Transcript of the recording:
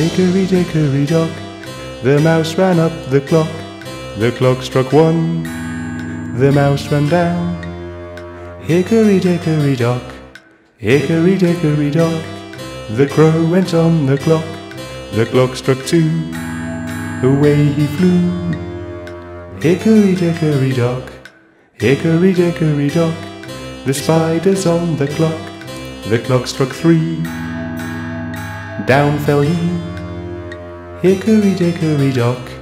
Hickory dickory dock, the mouse ran up the clock. The clock struck one, the mouse ran down. Hickory dickory dock, hickory dickory dock. The crow went on the clock, the clock struck two, away he flew. Hickory dickory dock, hickory dickory dock. The spider's on the clock, the clock struck three. Down fell he, hickory dickory dock.